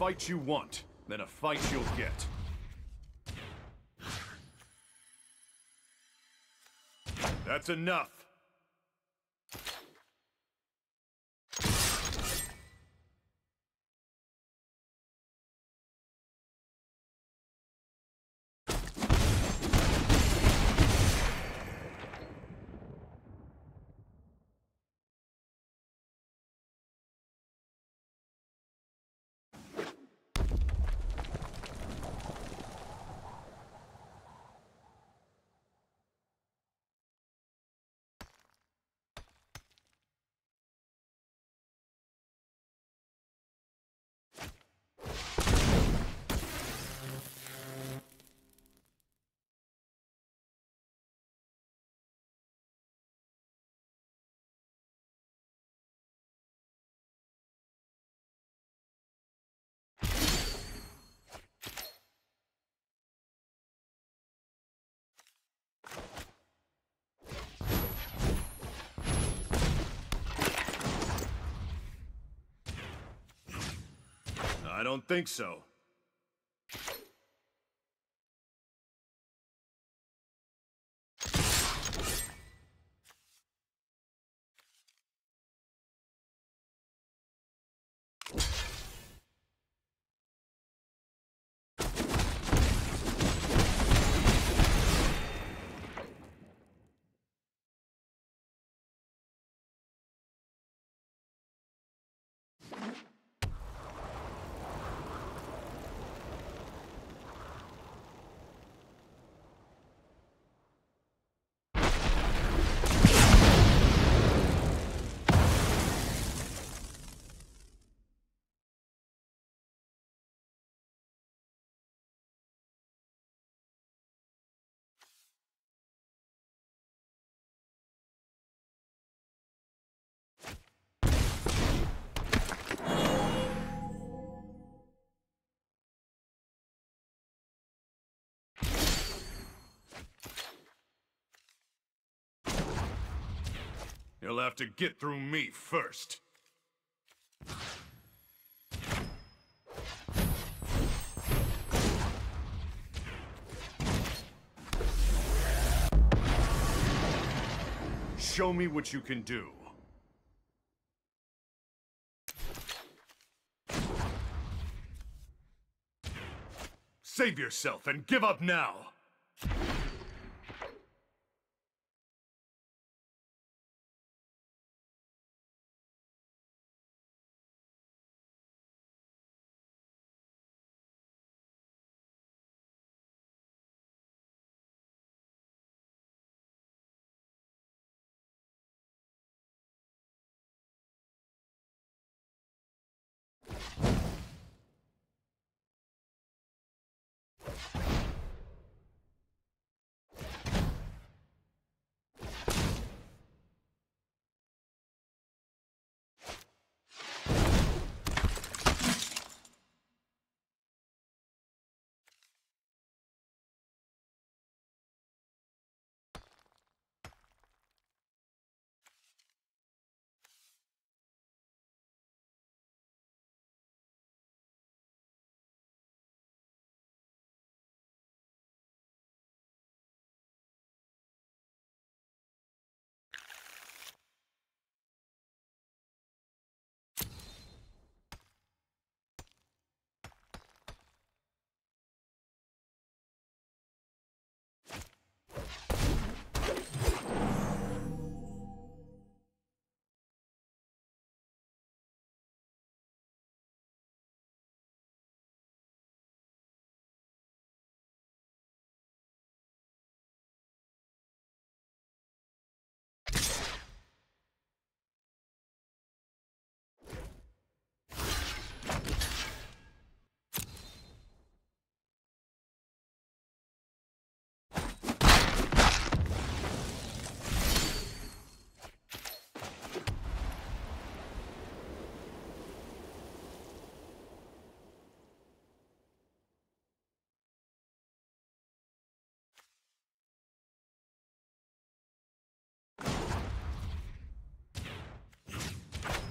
fight you want, then a fight you'll get. That's enough! I don't think so. You'll have to get through me first. Show me what you can do. Save yourself and give up now!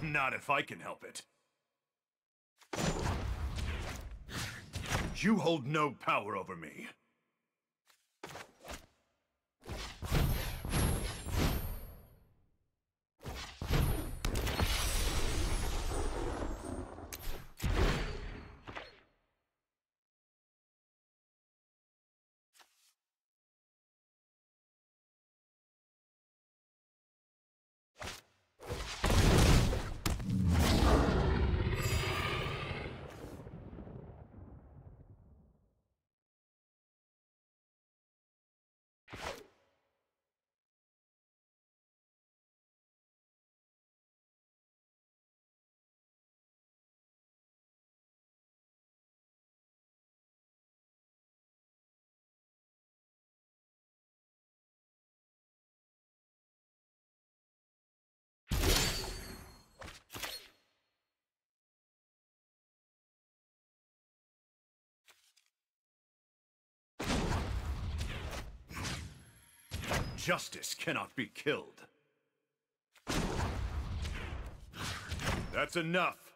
Not if I can help it. You hold no power over me. Justice cannot be killed. That's enough!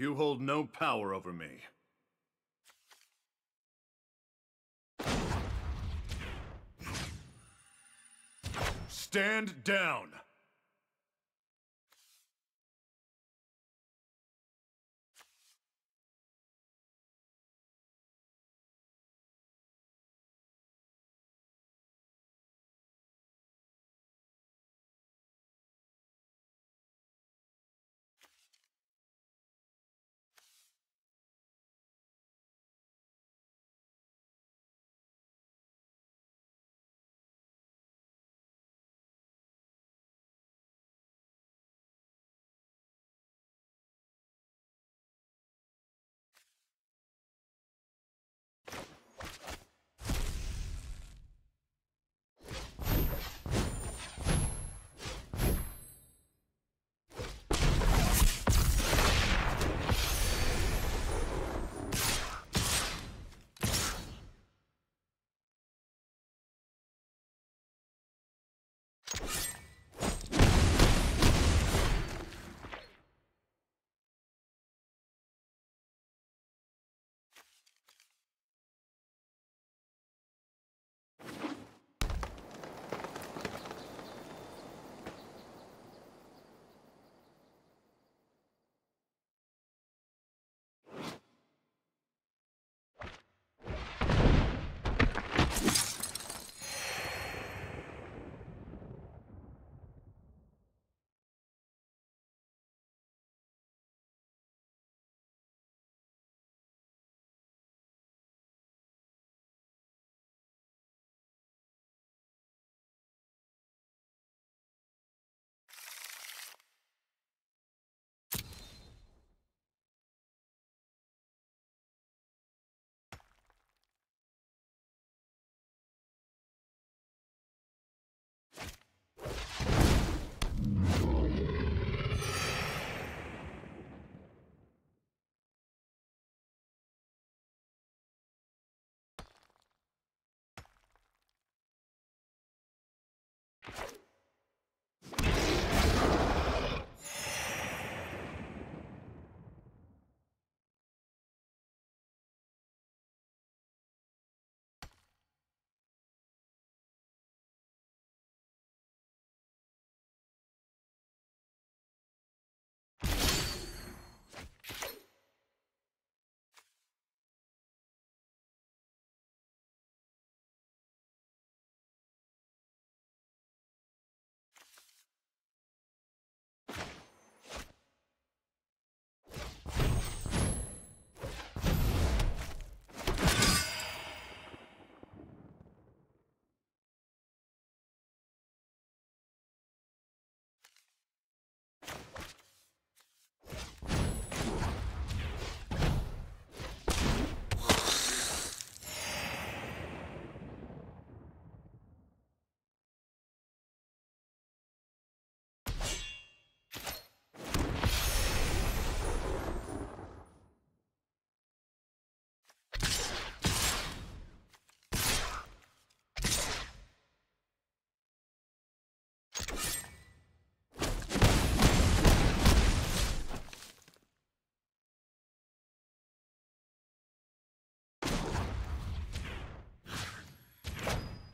You hold no power over me. Stand down! you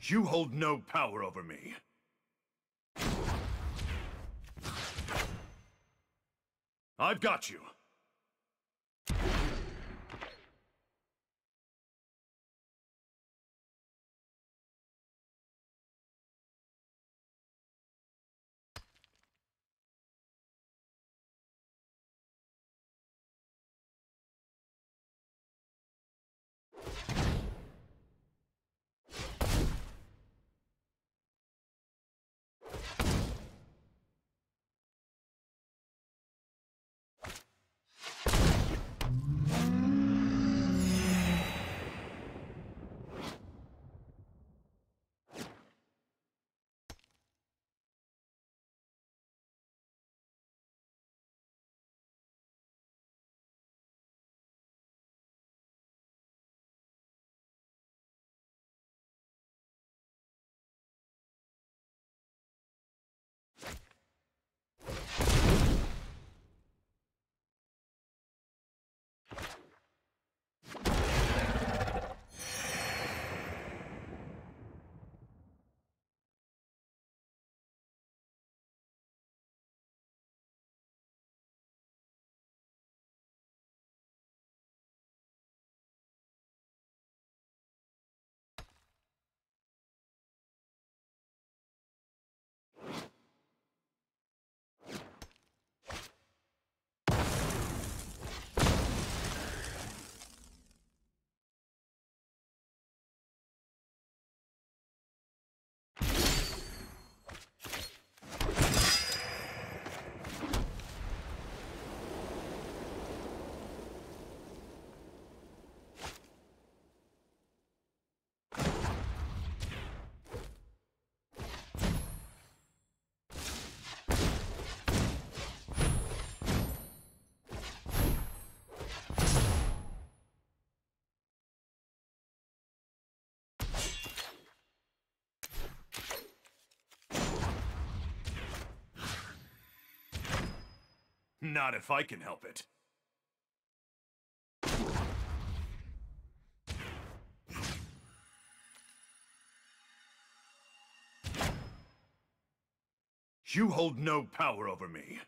You hold no power over me. I've got you. Not if I can help it. You hold no power over me.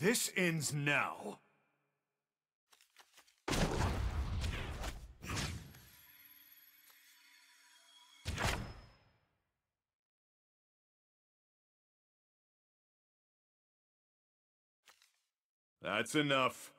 This ends now. That's enough.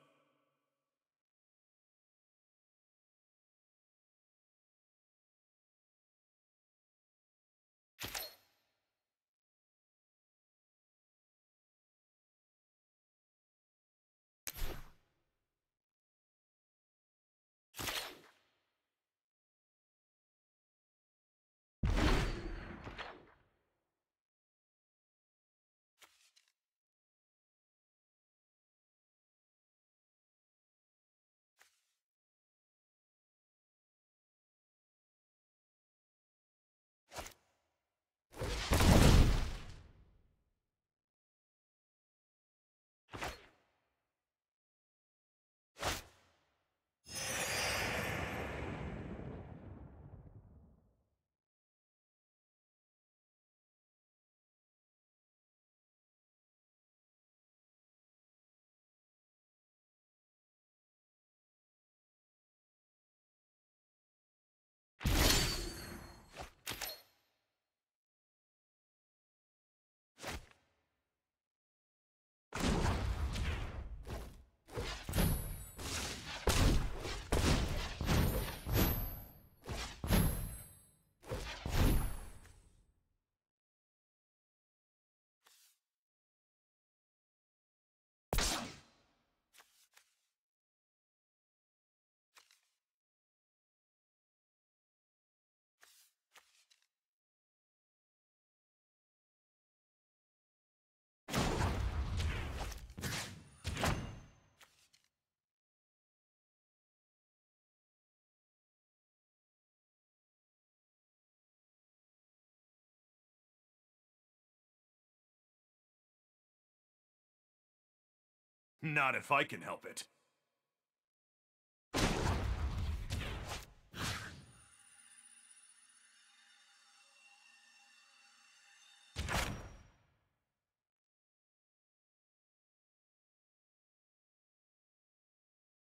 Not if I can help it.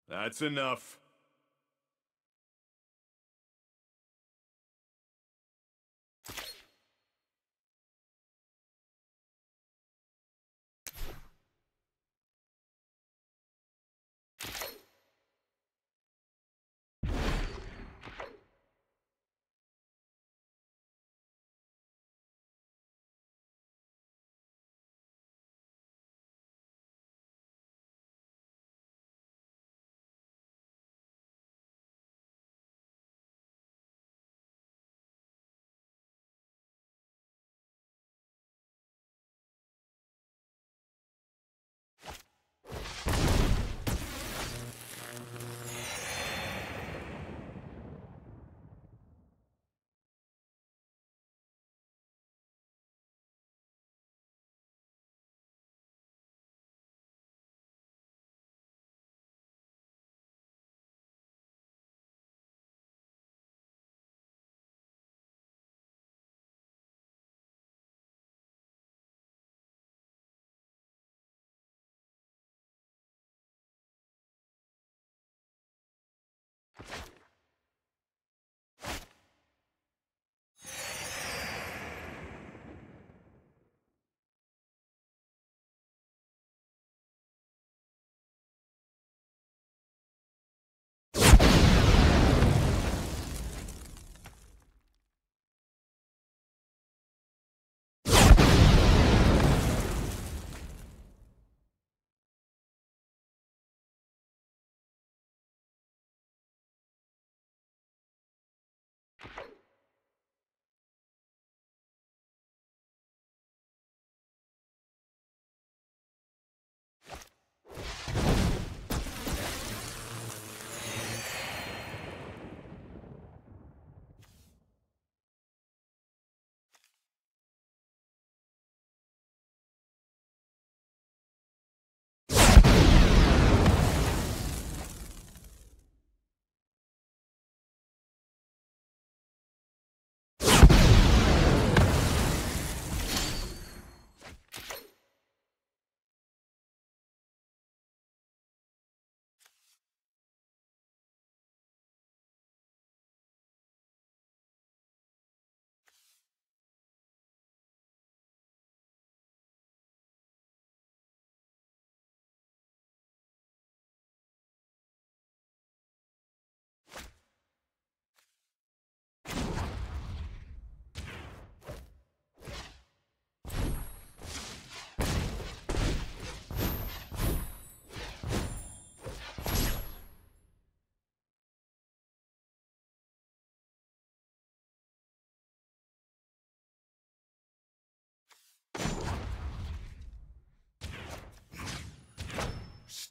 That's enough.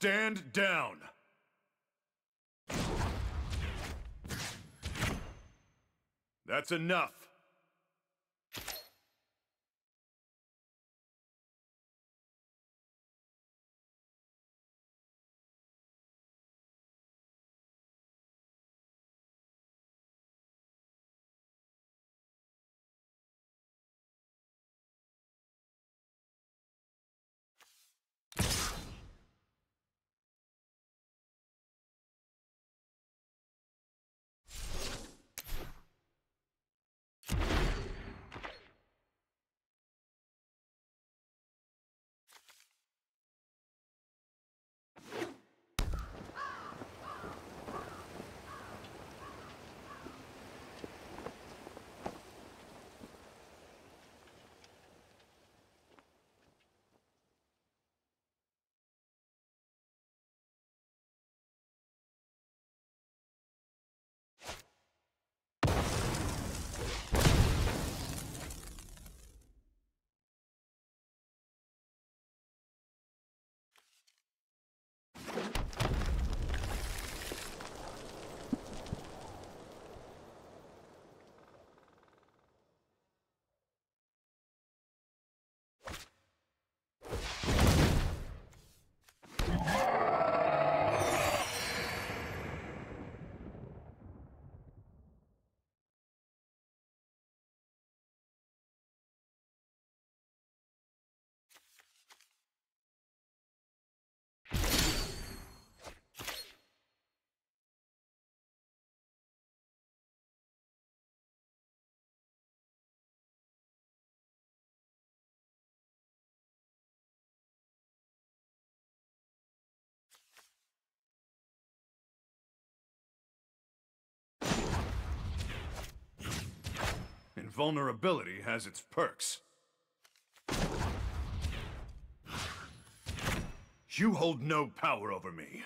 Stand down! That's enough! Invulnerability has its perks. You hold no power over me.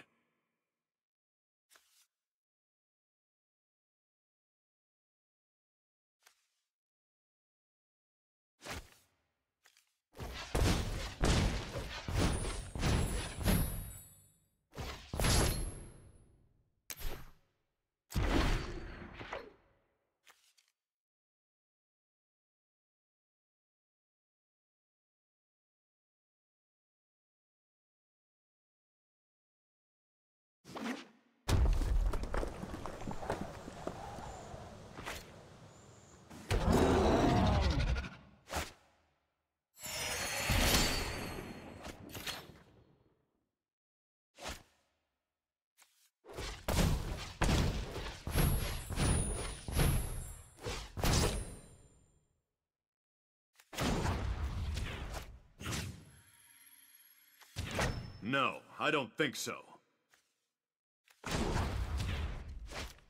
No, I don't think so.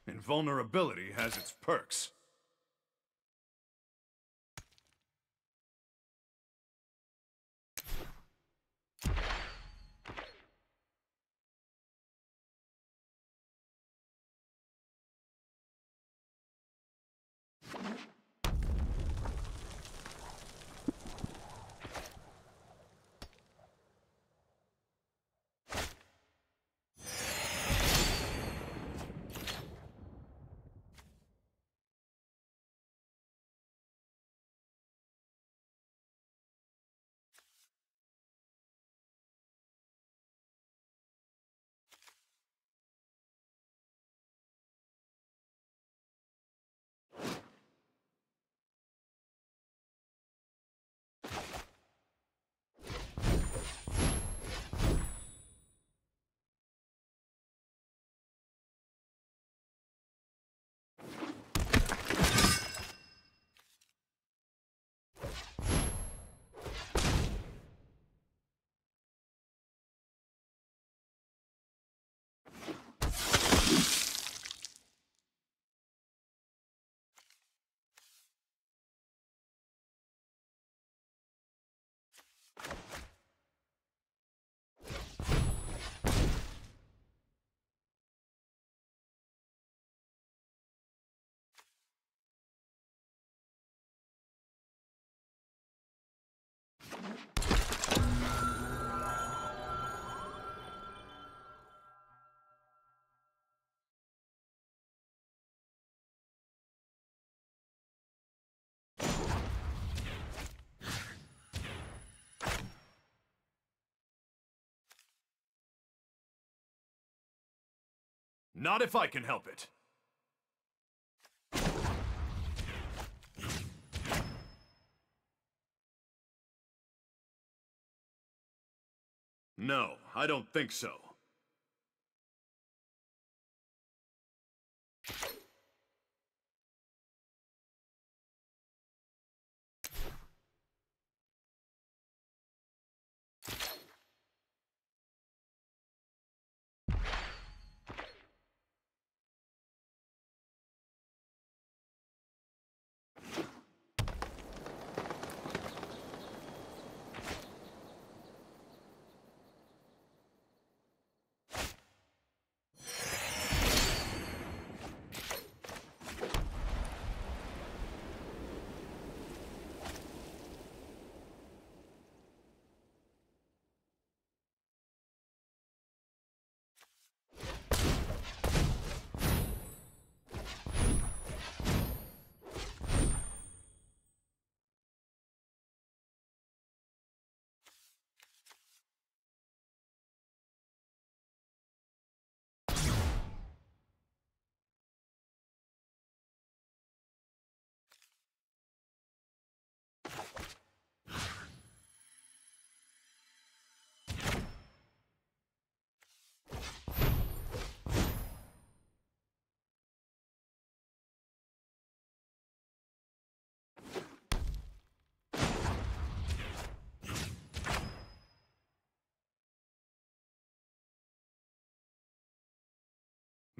Invulnerability has its perks. Not if I can help it. No, I don't think so.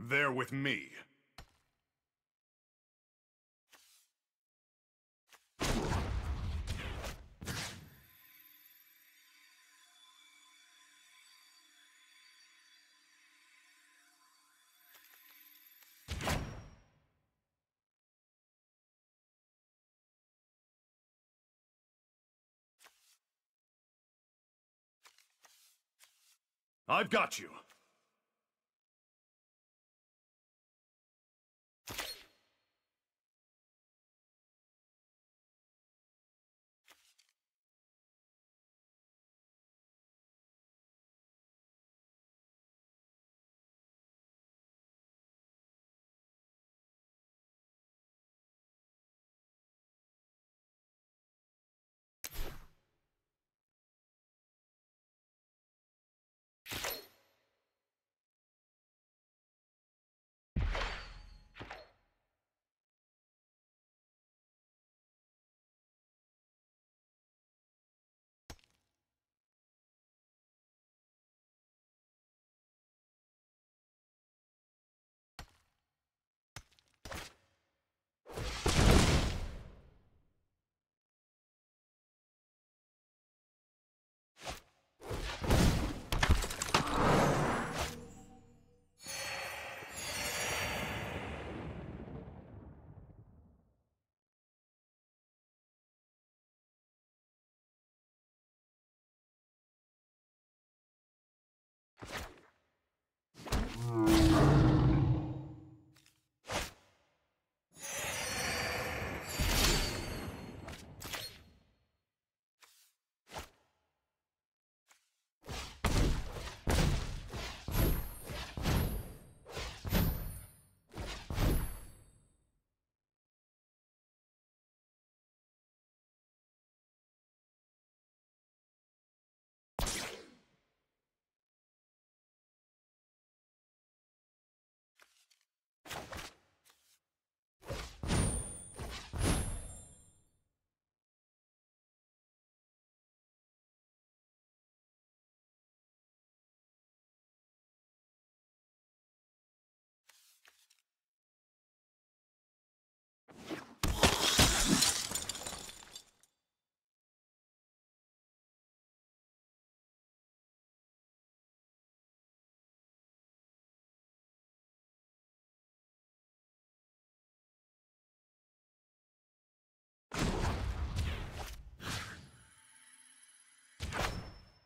They're with me. I've got you.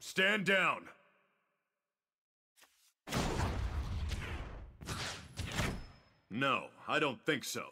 Stand down. No, I don't think so.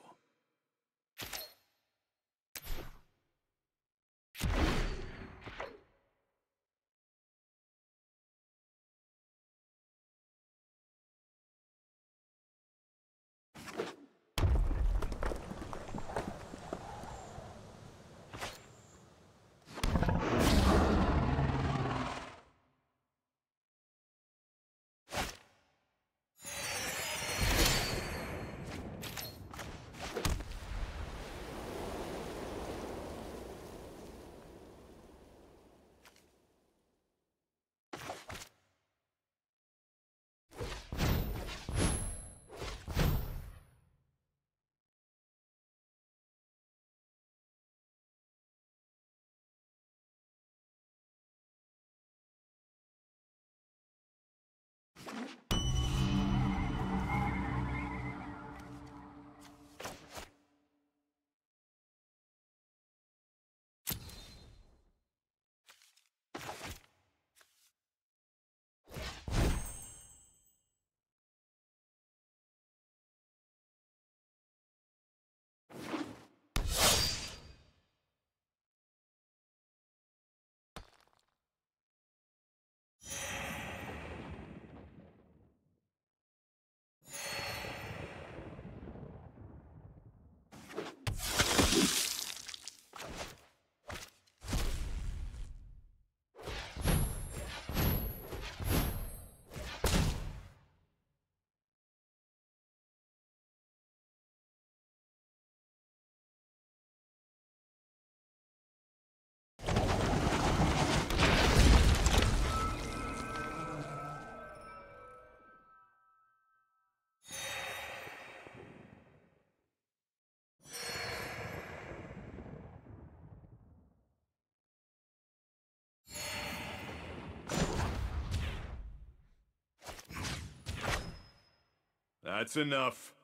That's enough.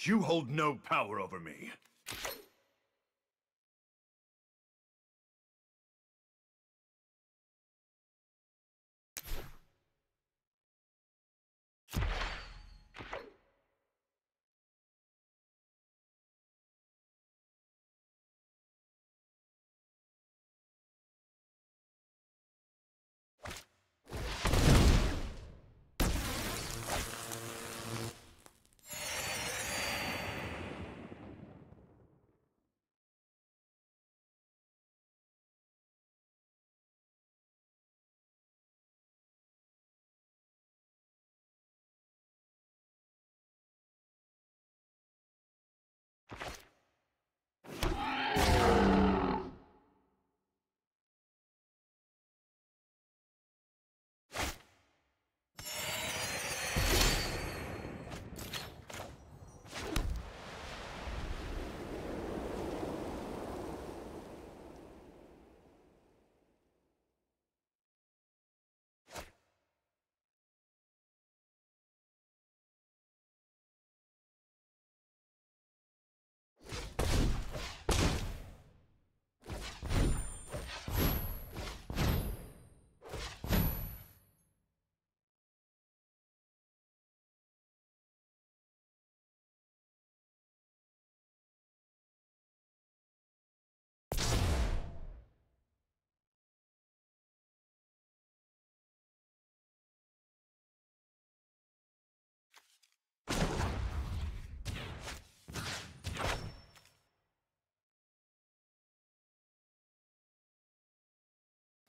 You hold no power over me.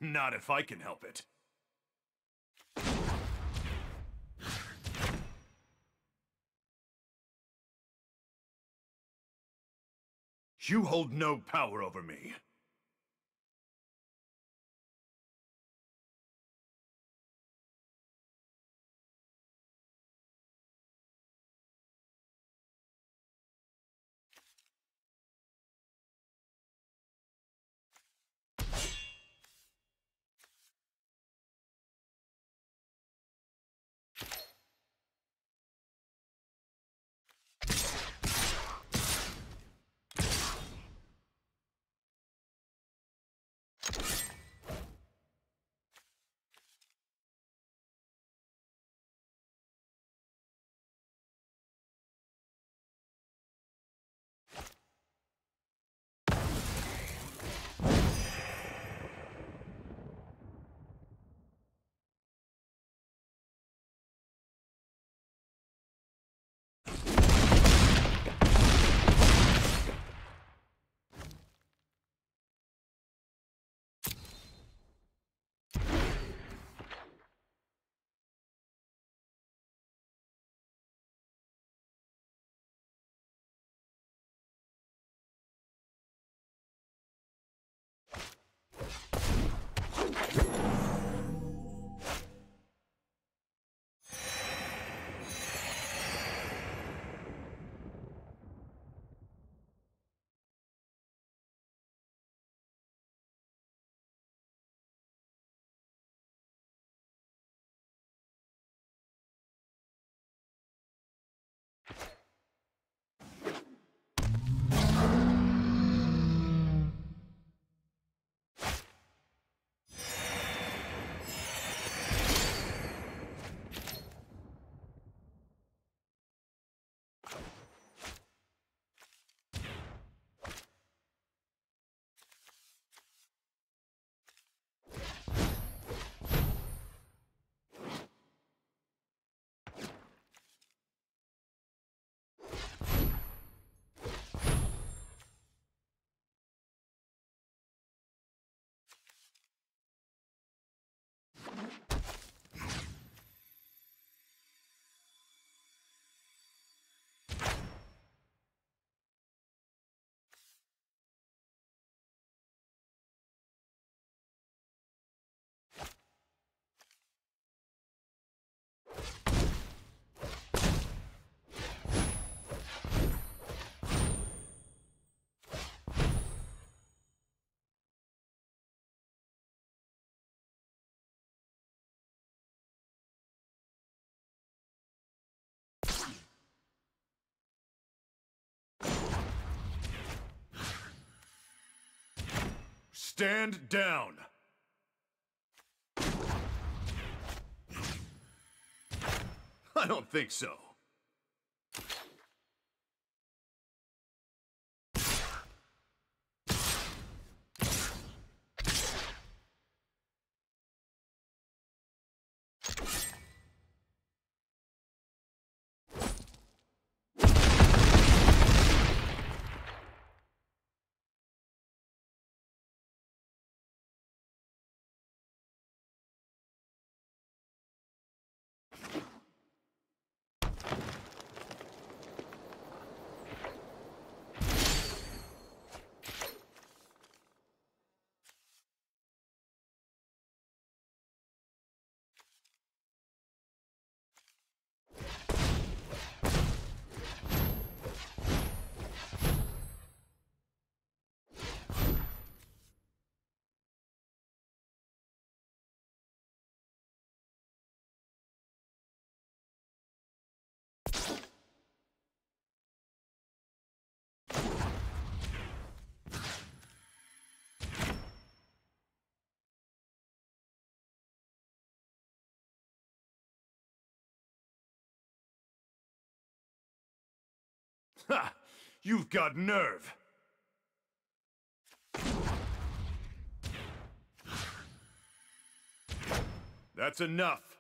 Not if I can help it. You hold no power over me. Stand down! I don't think so. Ha! You've got nerve! That's enough!